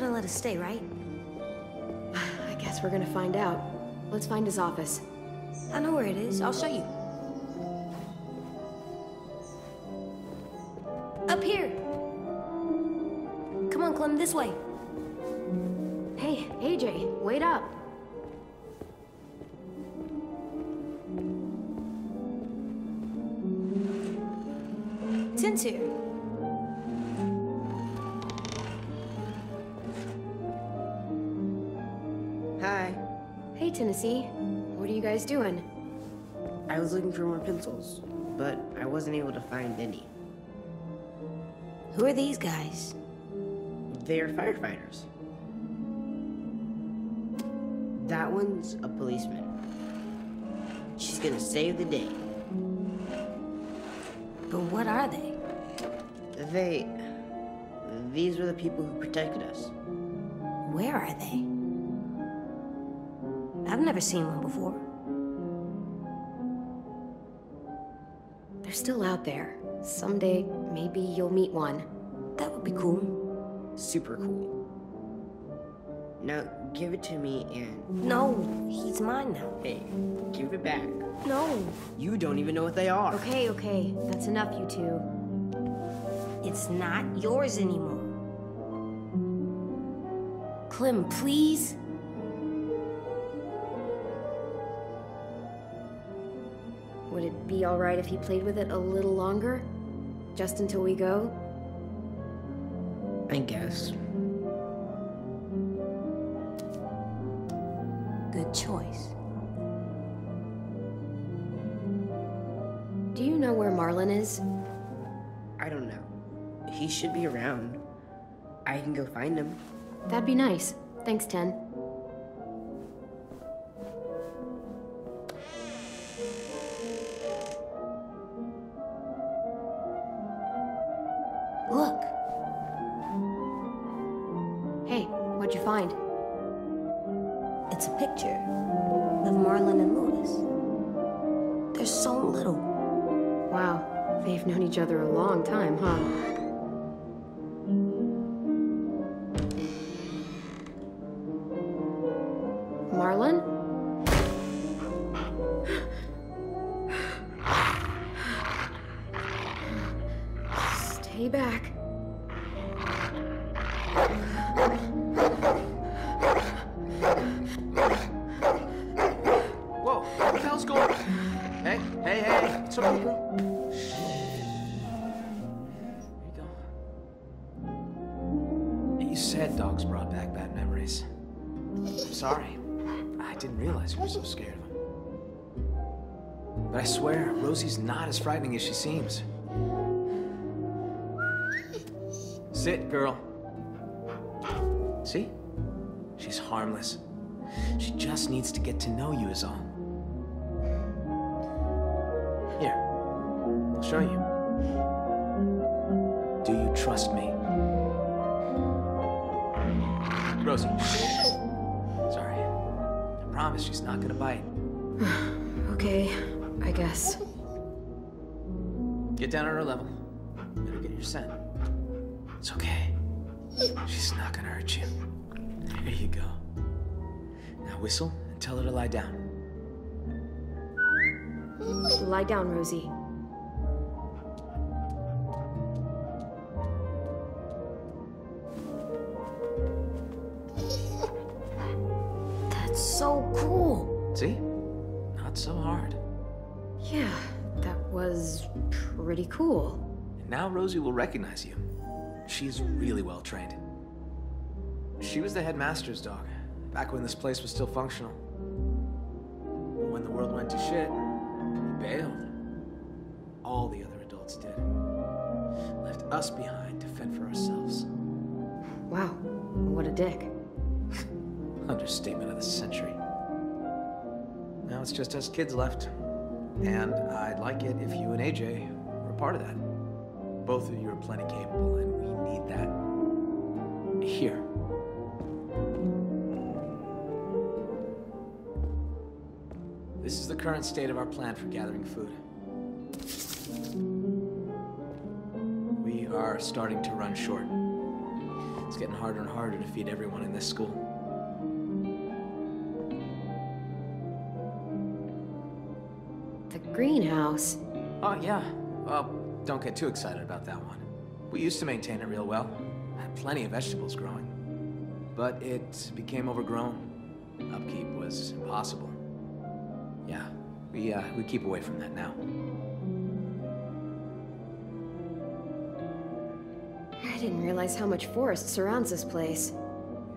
gonna let us stay, right? I guess we're gonna find out. Let's find his office. I know where it is. I'll show you. Up here. Come on, Clem, this way. Hey, AJ, wait up. Tin's here. Hi. Hey, Tennessee. What are you guys doing? I was looking for more pencils, but I wasn't able to find any. Who are these guys? They're firefighters. That one's a policeman. She's gonna save the day. But what are they? They. These were the people who protected us. Where are they? I've never seen one before. They're still out there. Someday, maybe you'll meet one. That would be cool. Super cool. Now, give it to me and. No, he's mine now. Hey, give it back. No, You don't even know what they are. Okay, okay. That's enough, you two. it's not yours anymore. Clem, please. Would it be alright if he played with it a little longer? Just until we go? I guess. Good choice. Do you know where Marlon is? I don't know. He should be around. I can go find him. That'd be nice. Thanks, Tenn. It's a picture of Marlon and Louis. They're so little. Wow, they've known each other a long time, huh? Marlon? Stay back. You go. You said dogs brought back bad memories. I'm sorry. I didn't realize you were so scared of them. But I swear, Rosie's not as frightening as she seems. Sit, girl. See? She's harmless. She just needs to get to know you, is all. Here, I'll show you. Do you trust me? Rosie. Sorry. I promise she's not gonna bite. Okay, I guess. Get down on her level. Better get your scent. It's okay. She's not gonna hurt you. There you go. Now whistle and tell her to lie down. Lie down, Rosie. Was pretty cool. And now Rosie will recognize you. She's really well trained. She was the headmaster's dog, back when this place was still functional. But when the world went to shit, he bailed. All the other adults did. Left us behind to fend for ourselves. Wow, what a dick. Understatement of the century. Now it's just us kids left. And I'd like it if you and AJ were a part of that. Both of you are plenty capable, and we need that. Here. This is the current state of our plan for gathering food. We are starting to run short. It's getting harder and harder to feed everyone in this school. Greenhouse. Oh, yeah. Well, don't get too excited about that one. We used to maintain it real well. Had plenty of vegetables growing. But it became overgrown. Upkeep was impossible. Yeah, we, uh, we keep away from that now. I didn't realize how much forest surrounds this place.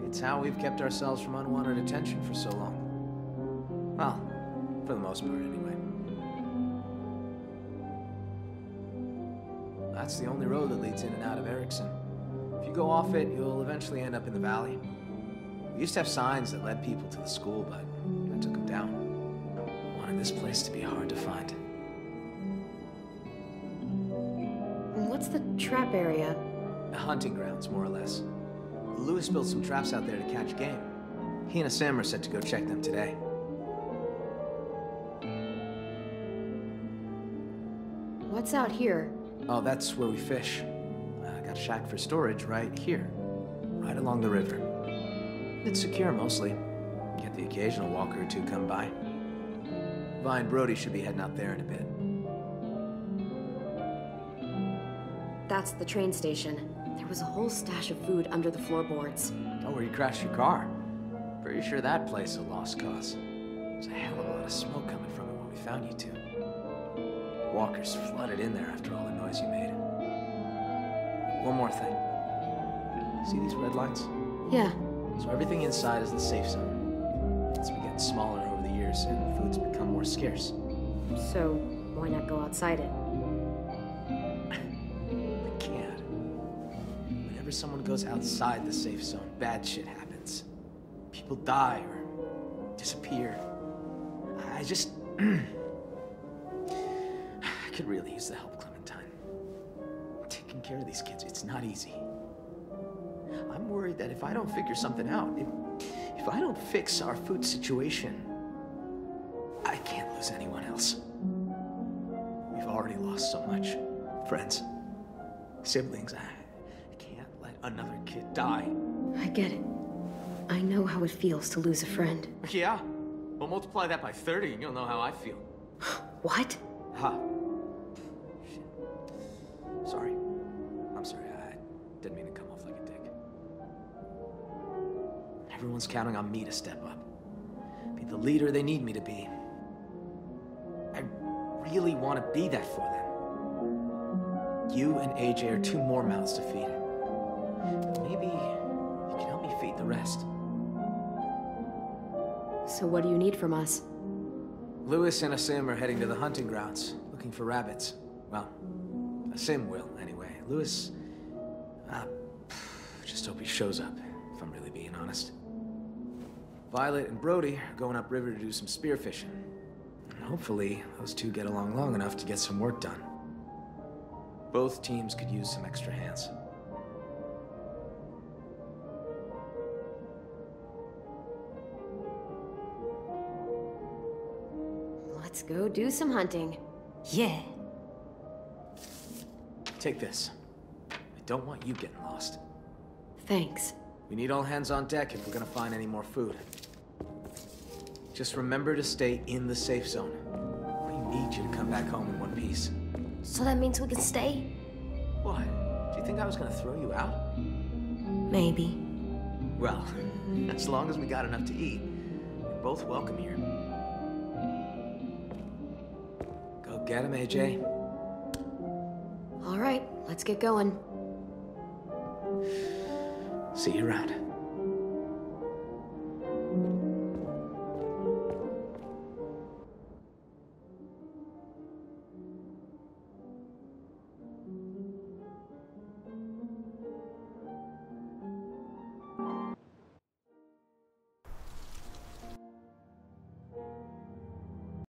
It's how we've kept ourselves from unwanted attention for so long. Well, for the most part, anyway. That's the only road that leads in and out of Ericson. If you go off it, you'll eventually end up in the valley. We used to have signs that led people to the school, but I took them down. I wanted this place to be hard to find. What's the trap area? Hunting grounds, more or less. Louis built some traps out there to catch game. He and Sam are set to go check them today. What's out here? Oh, that's where we fish. Uh, I got a shack for storage right here, right along the river. It's secure mostly. Get the occasional walker or two come by. Vi and Brody should be heading out there in a bit. That's the train station. There was a whole stash of food under the floorboards. Oh, where you crashed your car. Pretty sure that place a lost cause. There's a hell of a lot of smoke coming from it when we found you two. Walkers flooded in there after all the noise you made. One more thing. See these red lines? Yeah, So everything inside is the safe zone. It's been getting smaller over the years, and food's become more scarce. so why not go outside it? I can't. Whenever someone goes outside the safe zone, bad shit happens. People die or disappear. I just. Could really use the help, Clementine. Taking care of these kids, it's not easy. I'm worried that if I don't figure something out, if, if I don't fix our food situation, I can't lose anyone else. We've already lost so much. Friends, siblings, I, I can't let another kid die. I get it. I know how it feels to lose a friend. Yeah? Well, multiply that by 30 and you'll know how I feel. What? Ha. Everyone's counting on me to step up. Be the leader they need me to be. I really want to be that for them. You and AJ are two more mouths to feed. Maybe you can help me feed the rest. So what do you need from us? Louis and Aasim are heading to the hunting grounds, looking for rabbits. Well, Aasim will, anyway. Louis, uh, just hope he shows up, if I'm really being honest. Violet and Brody are going upriver to do some spearfishing. And hopefully, those two get along long enough to get some work done. Both teams could use some extra hands. Let's go do some hunting. Yeah. Take this. I don't want you getting lost. Thanks. We need all hands on deck if we're gonna find any more food. Just remember to stay in the safe zone. We need you to come back home in one piece. So that means we can stay? What? Do you think I was gonna throw you out? Maybe. Well, as long as we got enough to eat, you're both welcome here. Go get him, AJ. All right, let's get going. See you around.